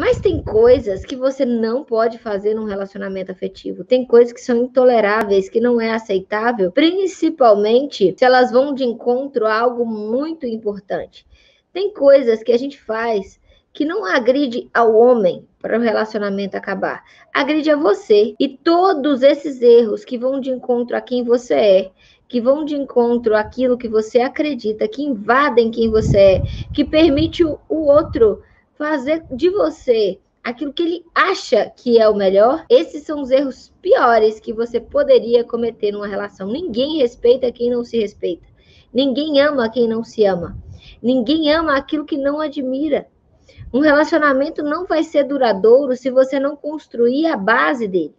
Mas tem coisas que você não pode fazer num relacionamento afetivo. Tem coisas que são intoleráveis, que não é aceitável, principalmente se elas vão de encontro a algo muito importante. Tem coisas que a gente faz que não agride ao homem para o relacionamento acabar, agride a você. E todos esses erros que vão de encontro a quem você é, que vão de encontro àquilo que você acredita, que invadem quem você é, que permite o outro fazer de você aquilo que ele acha que é o melhor, esses são os erros piores que você poderia cometer numa relação. Ninguém respeita quem não se respeita. Ninguém ama quem não se ama. Ninguém ama aquilo que não admira. Um relacionamento não vai ser duradouro se você não construir a base dele.